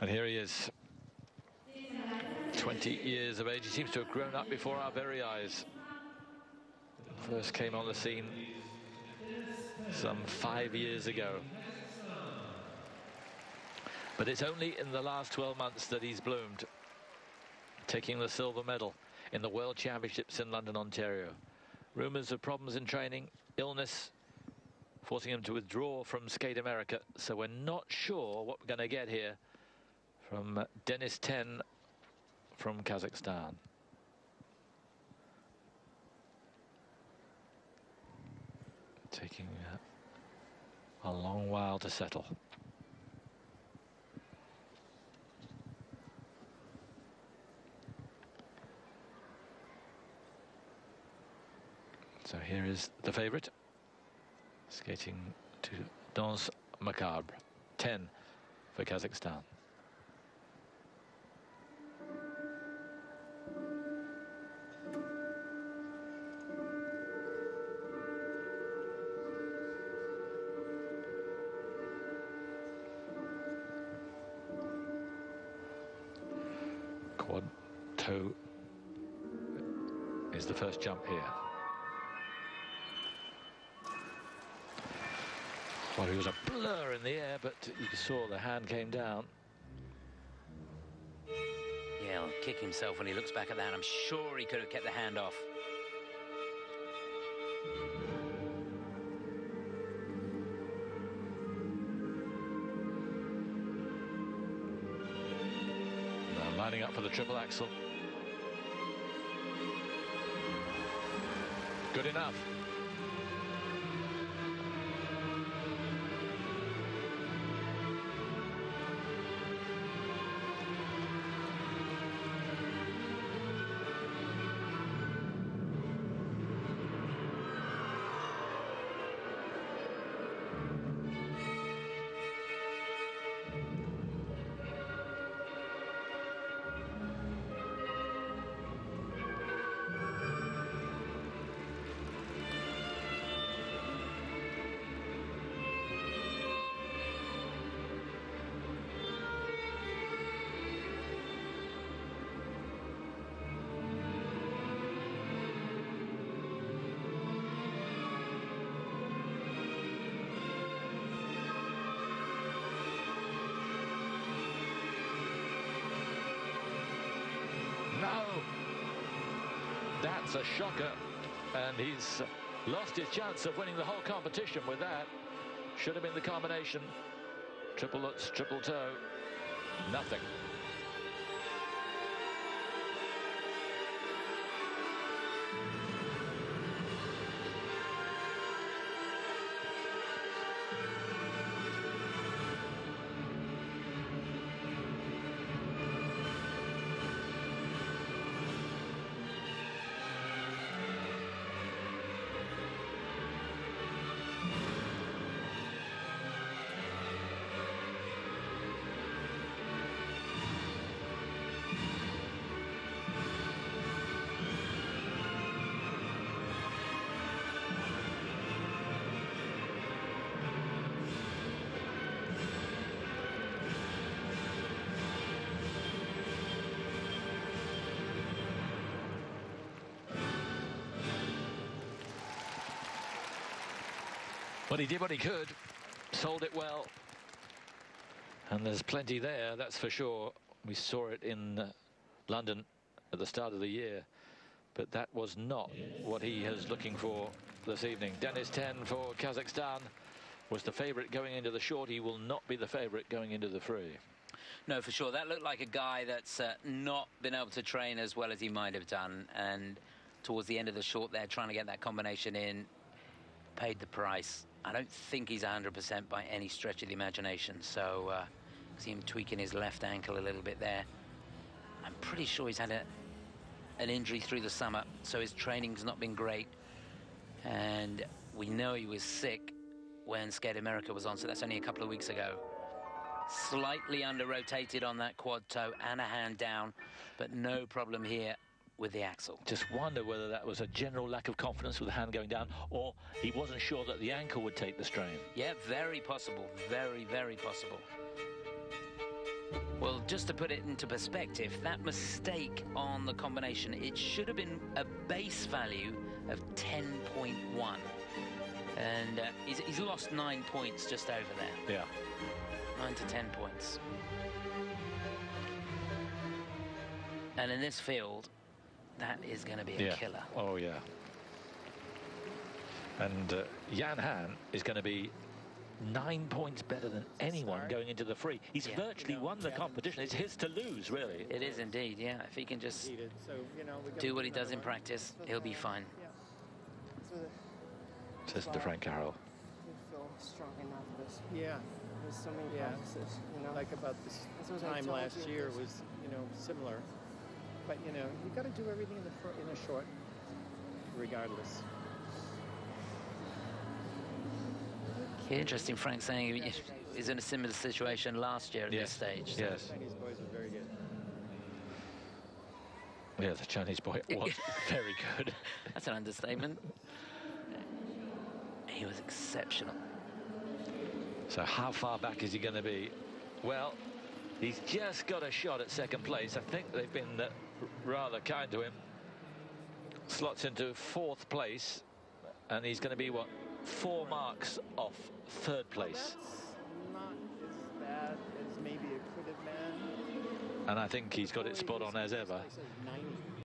And here he is. 20 years of age. He seems to have grown up before our very eyes. First came on the scene some five years ago. But it's only in the last 12 months that he's bloomed, taking the silver medal in the World Championships in London, Ontario. Rumours of problems in training, illness, forcing him to withdraw from Skate America. So we're not sure what we're going to get here from Denis Ten from Kazakhstan. Taking a long while to settle. So here is the favourite, skating to Danse Macabre, Ten for Kazakhstan. Quad toe is the first jump here. Well, he was a blur in the air, but you saw the hand came down. Yeah, he'll kick himself when he looks back at that. I'm sure he could have kept the hand off. Lining up for the triple axel. Good enough. That's a shocker. And he's lost his chance of winning the whole competition with that. Should have been the combination. Triple Lutz, triple toe. Nothing. But he did what he could, sold it well. And there's plenty there, that's for sure. We saw it in uh, London at the start of the year. But that was not what he is looking for this evening. Denis Ten for Kazakhstan was the favourite going into the short. He will not be the favourite going into the free. No, for sure. That looked like a guy that's uh, not been able to train as well as he might have done. And towards the end of the short there, trying to get that combination in, paid the price. I don't think he's 100% by any stretch of the imagination. So uh, see him tweaking his left ankle a little bit there. I'm pretty sure he's had a, an injury through the summer, so his training's not been great. And we know he was sick when Skate America was on, so that's only a couple of weeks ago. Slightly under-rotated on that quad toe and a hand down, but no problem here with the axel. Just wonder whether that was a general lack of confidence with the hand going down or he wasn't sure that the ankle would take the strain. Yeah, very possible. Very, very possible. Well, just to put it into perspective, that mistake on the combination, it should have been a base value of 10.1. And uh, he's, he's lost nine points just over there. Yeah. Nine to 10 points. And in this field, that is going to be a yeah. killer. Oh, yeah. And uh, Yan Han is going to be nine points better than anyone going into the free. He's Yeah. virtually won the competition. It's his to lose, really. It is indeed, yeah. If he can just so, you know, do what he does in one. practice, he'll be fine. Yeah. So Says to Frank Carroll. you feel strong enough this Yeah, there's so many Yeah. you know like about this That's what I time last year was, you know, similar. But, you know, you got to do everything in the in a short, regardless. Interesting, Frank saying he is in a similar situation last year at Yes. this stage. so- Yes. Chinese boys are very good. Yeah, the Chinese boy was very good. That's an understatement. He was exceptional. So how far back is he going to be? Well, he's just got a shot at second place. I think they've been uh, rather kind to him. Slots into fourth place, and he's going to be, what, four marks off third place. As bad as maybe it could have been. And I think he's got it spot on as ever.